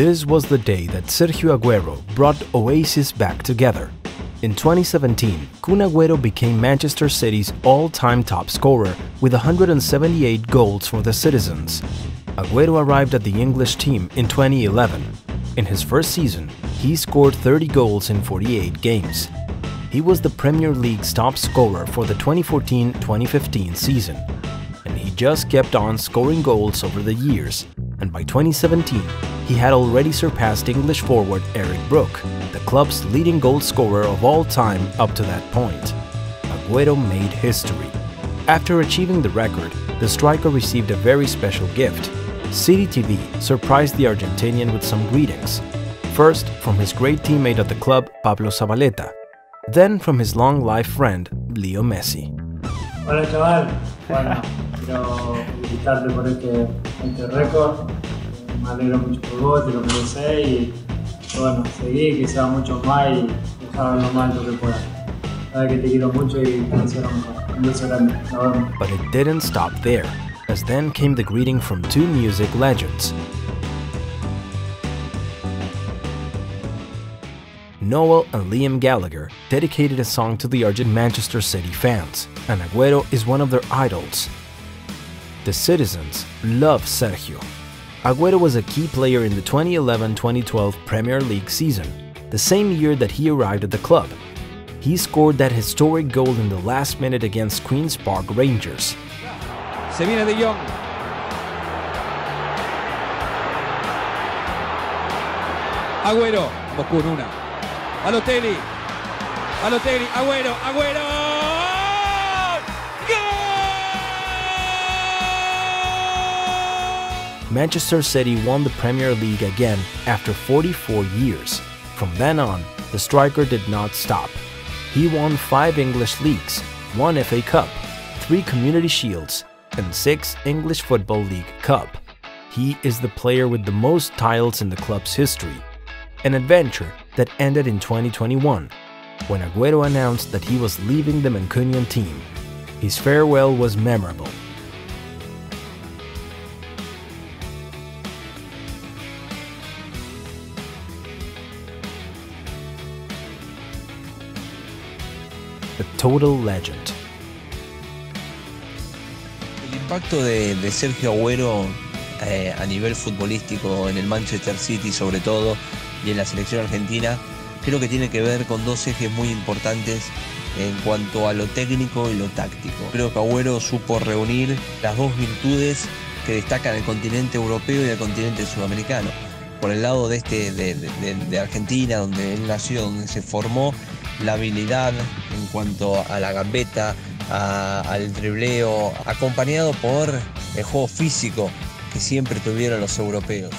This was the day that Sergio Aguero brought Oasis back together. In 2017, Kun Agüero became Manchester City's all-time top scorer with 178 goals for the citizens. Agüero arrived at the English team in 2011. In his first season, he scored 30 goals in 48 games. He was the Premier League's top scorer for the 2014-2015 season, and he just kept on scoring goals over the years, and by 2017, he had already surpassed English forward Eric Brook, the club's leading goal scorer of all time up to that point. Agüero made history. After achieving the record, the striker received a very special gift. City TV surprised the Argentinian with some greetings. First, from his great teammate at the club, Pablo Zabaleta, then from his long life friend, Leo Messi. Hola chaval, bueno, quiero felicitarte por este, este récord. Me alegro mucho por vos, te lo y bueno, seguí, que sea mucho más y dejar lo más alto que pueda. Sabes que te quiero mucho y te deseo lo mejor. But it didn't stop there, as then came the greeting from two music legends. Noel and Liam Gallagher dedicated a song to the Argent Manchester City fans, and Agüero is one of their idols. The citizens love Sergio. Agüero was a key player in the 2011-2012 Premier League season, the same year that he arrived at the club. He scored that historic goal in the last minute against Queen's Park Rangers. Se viene de Jong. Agüero. Vamos con una. Balotelli. Balotelli. Agüero. Agüero. Manchester City won the Premier League again after 44 years. From then on, the striker did not stop. He won five English leagues, one FA Cup, three Community Shields, and six English Football League Cup. He is the player with the most titles in the club's history, an adventure that ended in 2021 when Agüero announced that he was leaving the Mancunian team. His farewell was memorable. A total legend. El impacto de, de Sergio Agüero eh, a nivel futbolístico en el Manchester City sobre todo y en la selección argentina creo que tiene que ver con dos ejes muy importantes en cuanto a lo técnico y lo táctico. Creo que Agüero supo reunir las dos virtudes que destacan el continente europeo y el continente sudamericano. Por el lado de, este, de, de- de Argentina, donde él nació, donde se formó, la habilidad en cuanto a la gambeta, al dribleo, acompañado por el juego físico que siempre tuvieron los europeos.